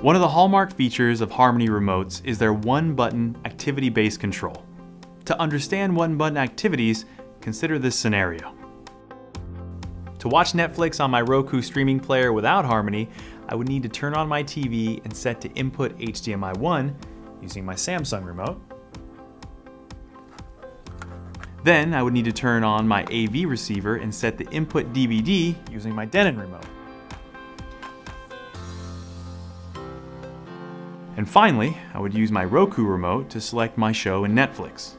One of the hallmark features of Harmony remotes is their one-button activity-based control. To understand one-button activities, consider this scenario. To watch Netflix on my Roku streaming player without Harmony, I would need to turn on my TV and set to input HDMI 1 using my Samsung remote. Then I would need to turn on my AV receiver and set the input DVD using my Denon remote. And finally, I would use my Roku remote to select my show in Netflix.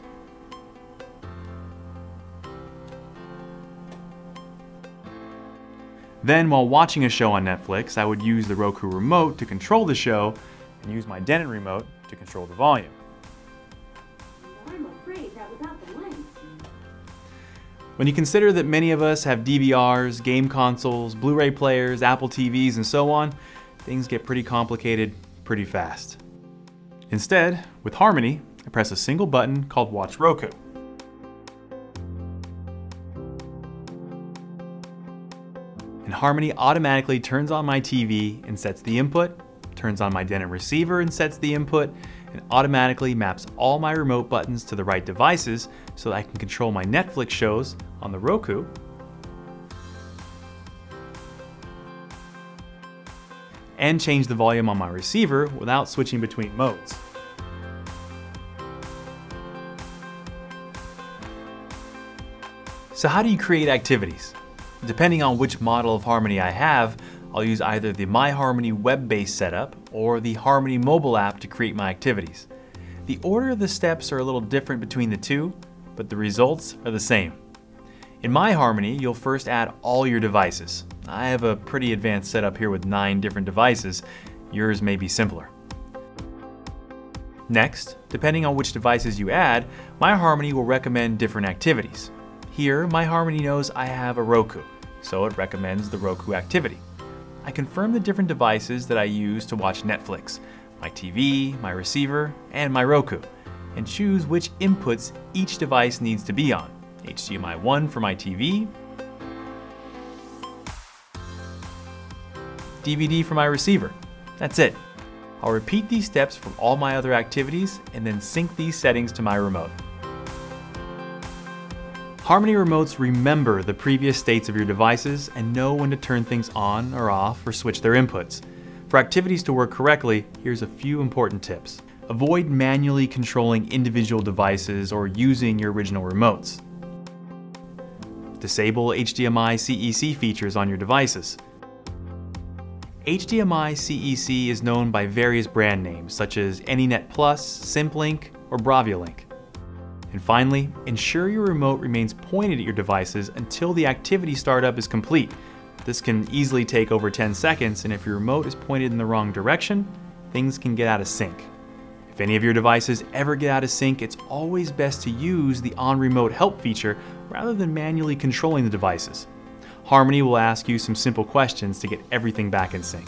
Then, while watching a show on Netflix, I would use the Roku remote to control the show and use my Denon remote to control the volume. I'm afraid that without the lens. When you consider that many of us have DVRs, game consoles, Blu-ray players, Apple TVs, and so on, things get pretty complicated pretty fast. Instead, with Harmony, I press a single button called Watch Roku. And Harmony automatically turns on my TV and sets the input, turns on my Denon receiver and sets the input, and automatically maps all my remote buttons to the right devices so that I can control my Netflix shows on the Roku and change the volume on my receiver without switching between modes. So how do you create activities? Depending on which model of Harmony I have, I'll use either the MyHarmony web-based setup or the Harmony mobile app to create my activities. The order of the steps are a little different between the two, but the results are the same. In MyHarmony, you'll first add all your devices. I have a pretty advanced setup here with nine different devices. Yours may be simpler. Next, depending on which devices you add, MyHarmony will recommend different activities. Here, MyHarmony knows I have a Roku, so it recommends the Roku activity. I confirm the different devices that I use to watch Netflix, my TV, my receiver, and my Roku, and choose which inputs each device needs to be on. HDMI 1 for my TV, DVD for my receiver. That's it. I'll repeat these steps from all my other activities and then sync these settings to my remote. Harmony remotes remember the previous states of your devices and know when to turn things on or off or switch their inputs. For activities to work correctly, here's a few important tips. Avoid manually controlling individual devices or using your original remotes. Disable HDMI CEC features on your devices. HDMI CEC is known by various brand names such as AnyNet Plus, SimpLink, or Bravia Link. And finally, ensure your remote remains pointed at your devices until the activity startup is complete. This can easily take over 10 seconds, and if your remote is pointed in the wrong direction, things can get out of sync. If any of your devices ever get out of sync, it's always best to use the On Remote Help feature rather than manually controlling the devices. Harmony will ask you some simple questions to get everything back in sync.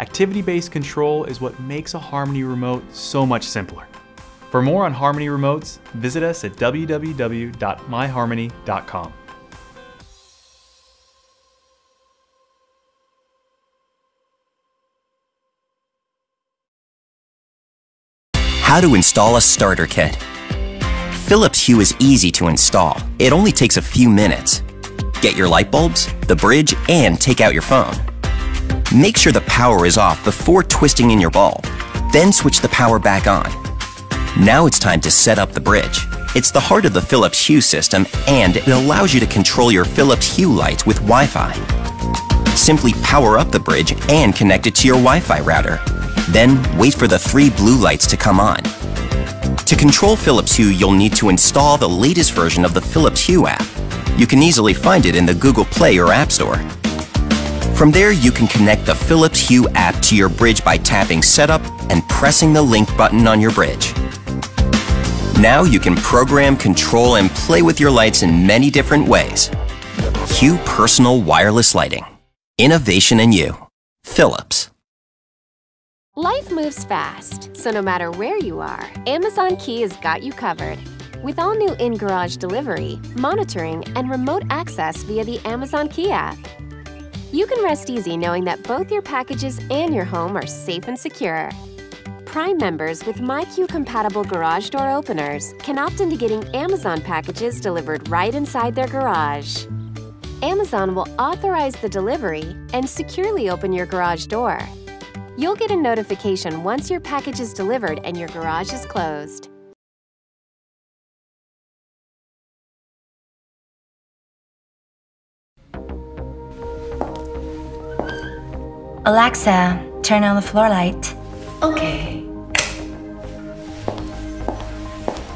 Activity-based control is what makes a Harmony remote so much simpler. For more on Harmony remotes, visit us at www.myharmony.com. How to install a starter kit. Philips Hue is easy to install. It only takes a few minutes. Get your light bulbs, the bridge, and take out your phone. Make sure the power is off before twisting in your bulb. Then switch the power back on. Now it's time to set up the bridge. It's the heart of the Philips Hue system and it allows you to control your Philips Hue lights with Wi-Fi. Simply power up the bridge and connect it to your Wi-Fi router. Then wait for the three blue lights to come on. To control Philips Hue, you'll need to install the latest version of the Philips Hue app. You can easily find it in the Google Play or App Store. From there, you can connect the Philips Hue app to your bridge by tapping Setup and pressing the link button on your bridge. Now you can program, control, and play with your lights in many different ways. Hue Personal Wireless Lighting. Innovation in you. Philips. Life moves fast, so no matter where you are, Amazon Key has got you covered. With all new in garage delivery, monitoring, and remote access via the Amazon Key app. You can rest easy knowing that both your packages and your home are safe and secure. Prime members with MyQ compatible garage door openers can opt into getting Amazon packages delivered right inside their garage. Amazon will authorize the delivery and securely open your garage door. You'll get a notification once your package is delivered and your garage is closed. Alexa, turn on the floor light. Okay.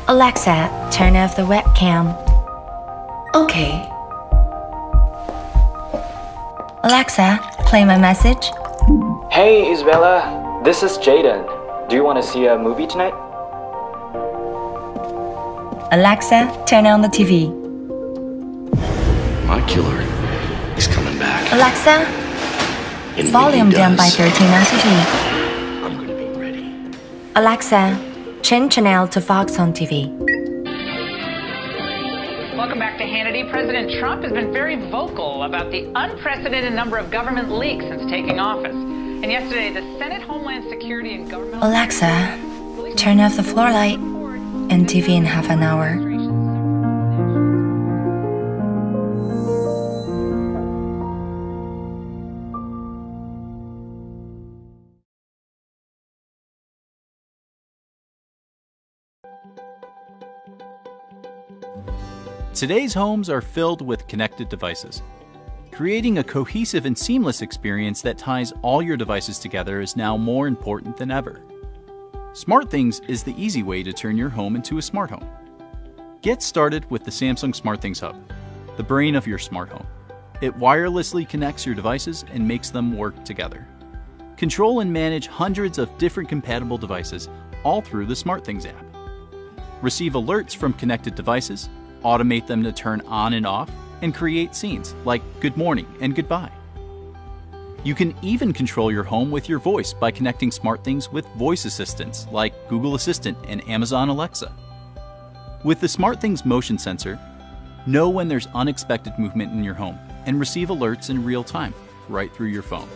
Alexa, turn off the webcam. Okay. Alexa, play my message. Hey Isabella, this is Jaden. Do you want to see a movie tonight? Alexa, turn on the TV. My killer. He's coming back. Alexa, And when volume down by does, 13 on TV. I'm gonna be ready. Alexa, change channel to Fox on TV. Welcome back to Hannity. President Trump has been very vocal about the unprecedented number of government leaks since taking office. And yesterday, the Senate Homeland Security and Government Alexa, turn off the floor light and TV in half an hour. Today's homes are filled with connected devices. Creating a cohesive and seamless experience that ties all your devices together is now more important than ever. SmartThings is the easy way to turn your home into a smart home. Get started with the Samsung SmartThings Hub, the brain of your smart home. It wirelessly connects your devices and makes them work together. Control and manage hundreds of different compatible devices all through the SmartThings app. Receive alerts from connected devices, automate them to turn on and off, and create scenes like good morning and goodbye. You can even control your home with your voice by connecting SmartThings with voice assistants like Google Assistant and Amazon Alexa. With the SmartThings motion sensor, know when there's unexpected movement in your home and receive alerts in real time right through your phone.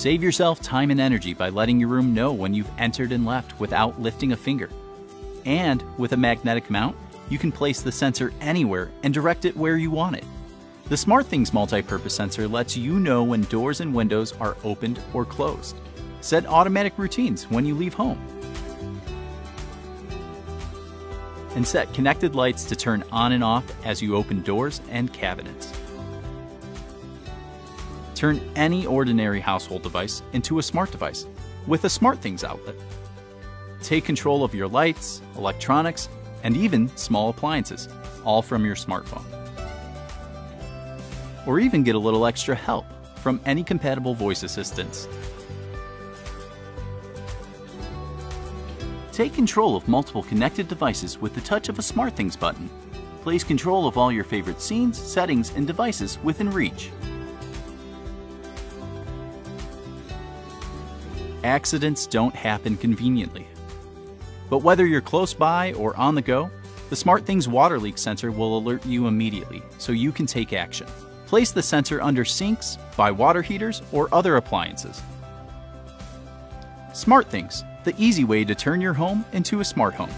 Save yourself time and energy by letting your room know when you've entered and left without lifting a finger. And with a magnetic mount, you can place the sensor anywhere and direct it where you want it. The SmartThings multi-purpose sensor lets you know when doors and windows are opened or closed. Set automatic routines when you leave home. And set connected lights to turn on and off as you open doors and cabinets. Turn any ordinary household device into a smart device with a SmartThings outlet. Take control of your lights, electronics, and even small appliances, all from your smartphone. Or even get a little extra help from any compatible voice assistants. Take control of multiple connected devices with the touch of a SmartThings button. Place control of all your favorite scenes, settings, and devices within reach. Accidents don't happen conveniently. But whether you're close by or on the go, the SmartThings water leak sensor will alert you immediately so you can take action. Place the sensor under sinks, by water heaters, or other appliances. SmartThings, the easy way to turn your home into a smart home.